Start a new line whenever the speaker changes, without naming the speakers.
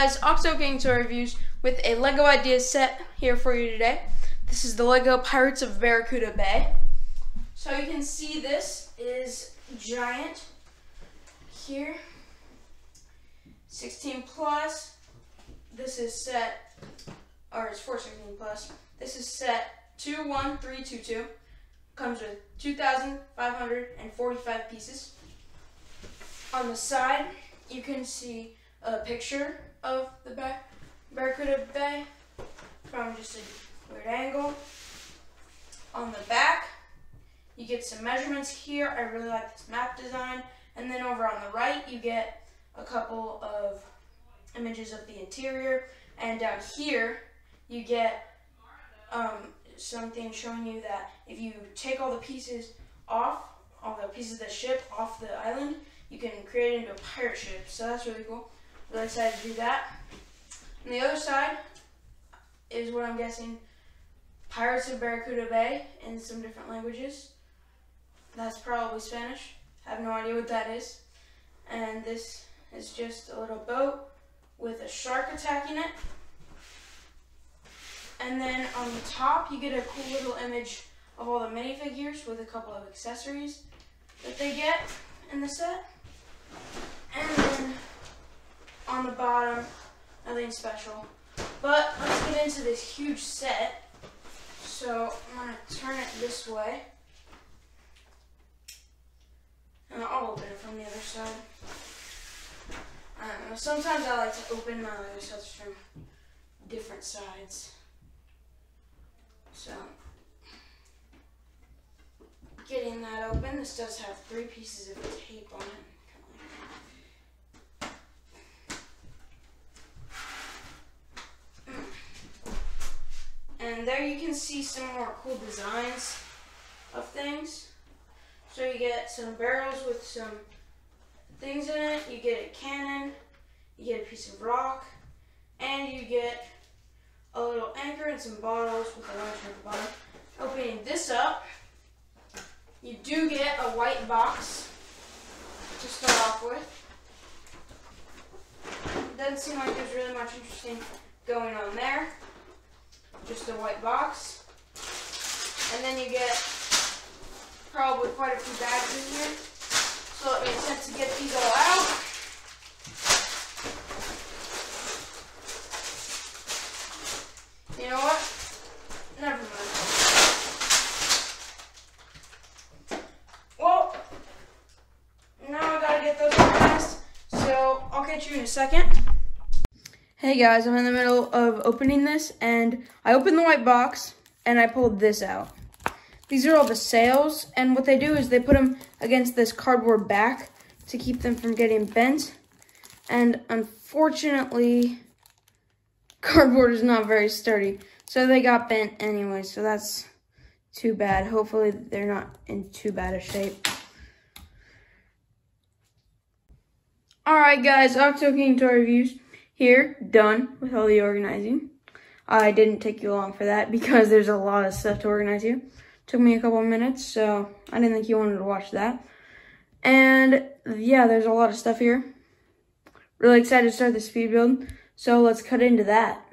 guys, OktoKing Toy Reviews with a LEGO Ideas set here for you today. This is the LEGO Pirates of Barracuda Bay. So you can see this is giant here. 16 plus. This is set, or it's 416 plus. This is set 21322. Comes with 2,545 pieces. On the side, you can see a picture of the Bar Barracuda Bay from just a weird angle. On the back, you get some measurements here. I really like this map design. And then over on the right, you get a couple of images of the interior. And down here, you get um, something showing you that if you take all the pieces off, all the pieces of the ship off the island, you can create it into a pirate ship. So that's really cool. Really excited to do that. On the other side is what I'm guessing Pirates of Barracuda Bay in some different languages. That's probably Spanish. I have no idea what that is. And this is just a little boat with a shark attacking it. And then on the top, you get a cool little image of all the minifigures with a couple of accessories that they get in the set. And then on the bottom, nothing special. But let's get into this huge set. So I'm gonna turn it this way. And I'll open it from the other side. I don't know, sometimes I like to open my Lego sets from different sides. So, getting that open, this does have three pieces of tape on it. And there you can see some more cool designs of things. So you get some barrels with some things in it. You get a cannon. You get a piece of rock. And you get a little anchor and some bottles with a launcher at the bottom. Opening this up, you do get a white box to start off with. Doesn't seem like there's really much interesting going on there just a white box. And then you get probably quite a few bags in here. So it makes sense to get these all out. You know what? Never mind. Well, now I gotta get those fast. So I'll catch you in a second. Hey guys, I'm in the middle of opening this and I opened the white box and I pulled this out. These are all the sails and what they do is they put them against this cardboard back to keep them from getting bent. And unfortunately, cardboard is not very sturdy. So they got bent anyway, so that's too bad. Hopefully they're not in too bad a shape. Alright guys, OktoKing Toy Reviews here, done with all the organizing. I didn't take you long for that because there's a lot of stuff to organize here. Took me a couple minutes, so I didn't think you wanted to watch that. And yeah, there's a lot of stuff here. Really excited to start the speed build, so let's cut into that.